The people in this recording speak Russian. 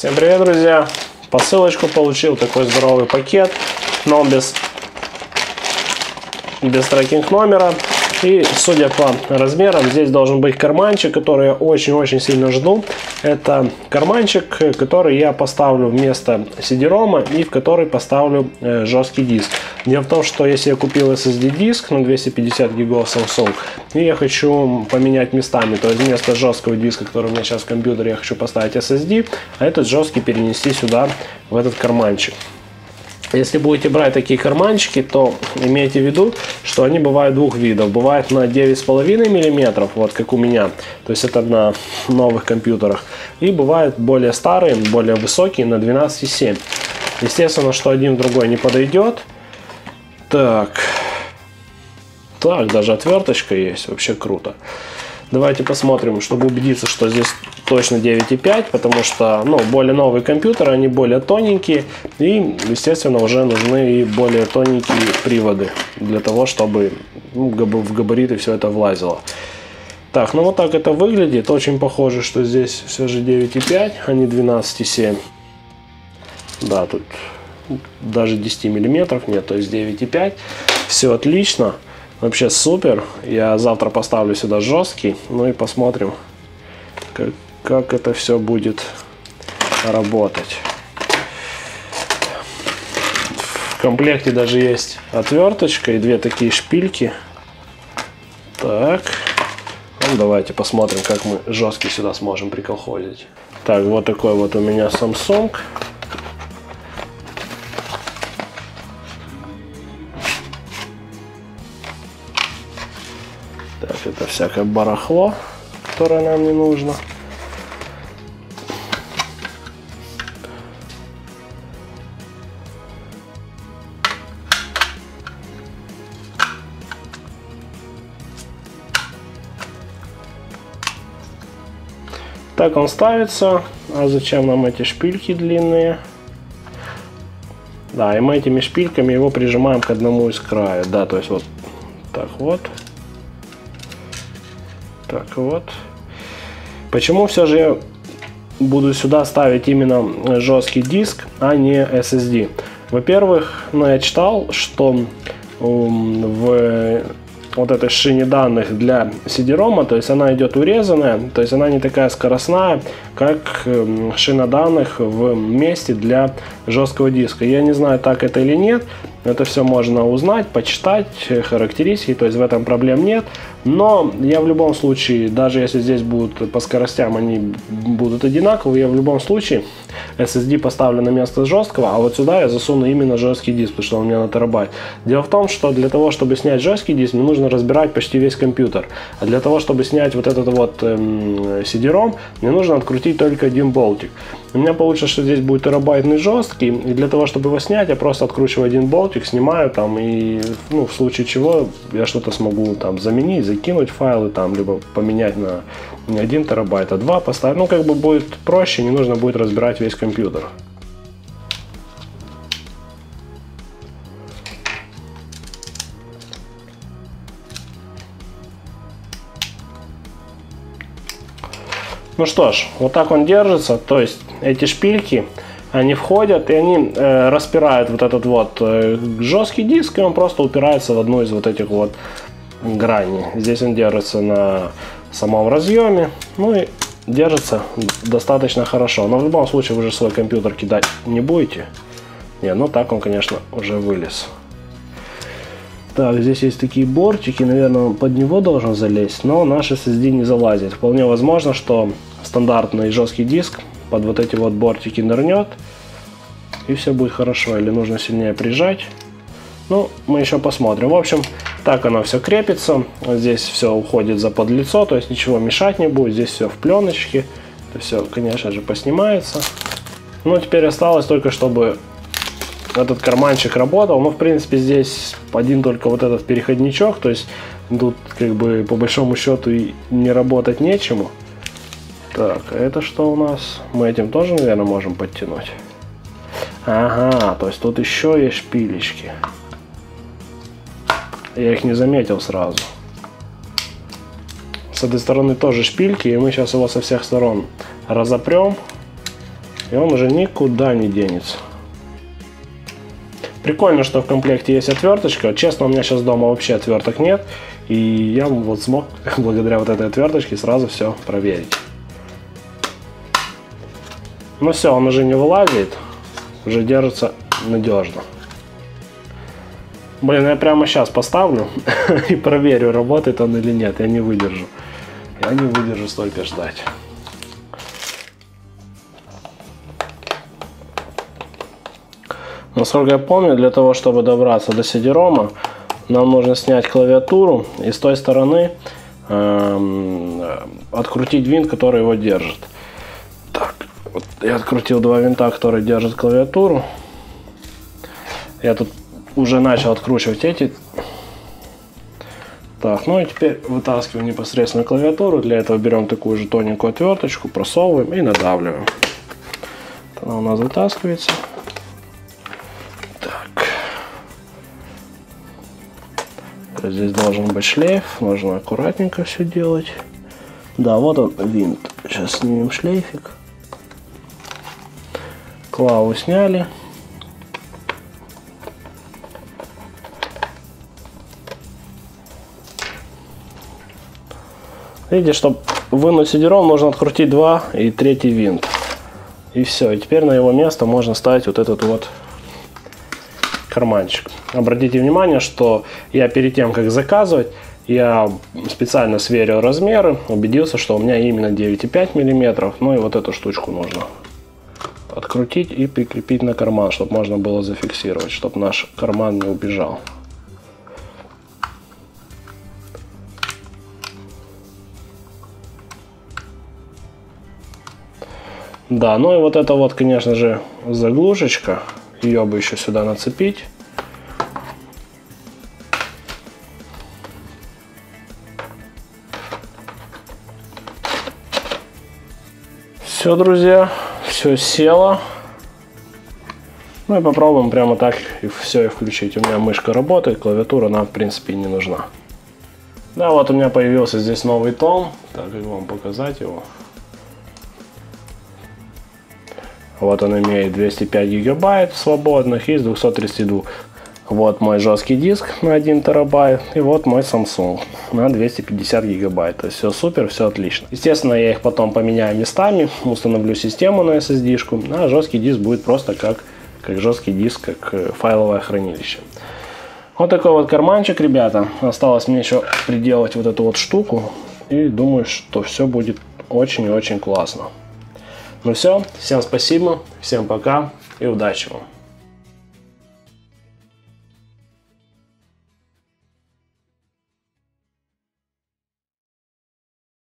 Всем привет, друзья! Посылочку получил, такой здоровый пакет, но без, без трекинг номера. И судя по размерам, здесь должен быть карманчик, который я очень-очень сильно жду. Это карманчик, который я поставлю вместо CD-ROM и в который поставлю э, жесткий диск. Дело в том, что если я купил SSD диск на 250 гигов Samsung, и я хочу поменять местами, то есть вместо жесткого диска, который у меня сейчас в компьютере, я хочу поставить SSD, а этот жесткий перенести сюда, в этот карманчик. Если будете брать такие карманчики, то имейте в виду, что они бывают двух видов. Бывает на 9,5 мм, вот как у меня, то есть это на новых компьютерах. И бывают более старые, более высокие на 12,7. Естественно, что один другой не подойдет. Так. Так, даже отверточка есть, вообще круто. Давайте посмотрим, чтобы убедиться, что здесь точно 9.5, потому что ну, более новые компьютеры, они более тоненькие, и, естественно, уже нужны и более тоненькие приводы для того, чтобы ну, в габариты все это влазило. Так, ну вот так это выглядит. Очень похоже, что здесь все же 9.5, а не 12.7. Да, тут даже 10 миллиметров нет, то есть 9.5. Все отлично. Вообще супер. Я завтра поставлю сюда жесткий. Ну и посмотрим, как, как это все будет работать. В комплекте даже есть отверточка и две такие шпильки. Так. Ну, давайте посмотрим, как мы жесткий сюда сможем приколхозить. Так, вот такой вот у меня Samsung. Так, это всякое барахло, которое нам не нужно. Так он ставится. А зачем нам эти шпильки длинные? Да, и мы этими шпильками его прижимаем к одному из края. Да, то есть вот так вот. Так вот. Почему все же буду сюда ставить именно жесткий диск, а не SSD? Во-первых, ну, я читал, что в вот этой шине данных для CD-ROM, то есть она идет урезанная, то есть она не такая скоростная, как эм, шина данных в месте для жесткого диска. Я не знаю, так это или нет, это все можно узнать, почитать, э, характеристики, то есть в этом проблем нет. Но я в любом случае, даже если здесь будут по скоростям они будут одинаковые, я в любом случае SSD поставлю на место жесткого, а вот сюда я засуну именно жесткий диск, потому что он у меня на терабайт. Дело в том, что для того, чтобы снять жесткий диск, мне нужно разбирать почти весь компьютер. А для того, чтобы снять вот этот вот эм, CD-ROM, мне нужно открутить только один болтик. У меня получится, что здесь будет терабайтный жесткий, и для того, чтобы его снять, я просто откручиваю один болтик, снимаю там, и ну, в случае чего я что-то смогу там заменить, закинуть файлы, там, либо поменять на не 1 терабайт, а 2 поставить. Ну, как бы будет проще, не нужно будет разбирать весь компьютер. Ну что ж, вот так он держится, то есть эти шпильки, они входят и они э, распирают вот этот вот э, жесткий диск, и он просто упирается в одну из вот этих вот граней. Здесь он держится на самом разъеме, ну и держится достаточно хорошо. Но в любом случае вы же свой компьютер кидать не будете. Не, ну так он, конечно, уже вылез. Так, здесь есть такие бортики, наверное, он под него должен залезть, но наш SSD не залазит. Вполне возможно, что стандартный жесткий диск под вот эти вот бортики нырнет, и все будет хорошо. Или нужно сильнее прижать. Ну, мы еще посмотрим. В общем, так оно все крепится. Здесь все уходит за подлицо, то есть ничего мешать не будет. Здесь все в пленочке. Это все, конечно же, поснимается. Ну, теперь осталось только, чтобы этот карманчик работал. Ну, в принципе, здесь один только вот этот переходничок. То есть тут, как бы, по большому счету, и не работать нечему. Так, а это что у нас? Мы этим тоже, наверное, можем подтянуть. Ага, то есть тут еще есть шпилечки. Я их не заметил сразу. С этой стороны тоже шпильки, и мы сейчас его со всех сторон разопрем. И он уже никуда не денется. Прикольно, что в комплекте есть отверточка. Честно, у меня сейчас дома вообще отверток нет. И я вот смог благодаря вот этой отверточке сразу все проверить. Ну все, он уже не вылазит. Уже держится надежно. Блин, я прямо сейчас поставлю и проверю, работает он или нет. Я не выдержу. Я не выдержу столько ждать. Насколько я помню, для того, чтобы добраться до CD-ROM, нам нужно снять клавиатуру и с той стороны э, открутить винт, который его держит. Так, вот я открутил два винта, которые держат клавиатуру. Я тут уже начал откручивать эти. Так, ну и теперь вытаскиваем непосредственно клавиатуру. Для этого берем такую же тоненькую отверточку, просовываем и надавливаем. Она у нас вытаскивается. Здесь должен быть шлейф, нужно аккуратненько все делать. Да, вот он винт. Сейчас снимем шлейфик. Клаву сняли. Видите, чтобы вынуть сидером, нужно открутить два и третий винт. И все. И теперь на его место можно ставить вот этот вот карманчик. Обратите внимание, что я перед тем, как заказывать, я специально сверил размеры, убедился, что у меня именно 9,5 мм. Ну и вот эту штучку нужно открутить и прикрепить на карман, чтобы можно было зафиксировать, чтобы наш карман не убежал. Да, ну и вот это вот, конечно же, заглушечка. Ее бы еще сюда нацепить. Все, друзья, все село. Ну и попробуем прямо так и все и включить. У меня мышка работает, клавиатура нам в принципе не нужна. Да, вот у меня появился здесь новый том. Так, как вам показать его? Вот он имеет 205 гигабайт свободных из 232. Вот мой жесткий диск на 1 терабайт. И вот мой Samsung на 250 гигабайт. То есть все супер, все отлично. Естественно, я их потом поменяю местами, установлю систему на SSD-шку, а жесткий диск будет просто как, как жесткий диск, как э, файловое хранилище. Вот такой вот карманчик, ребята. Осталось мне еще приделать вот эту вот штуку. И думаю, что все будет очень и очень классно. Ну все, всем спасибо, всем пока и удачи вам.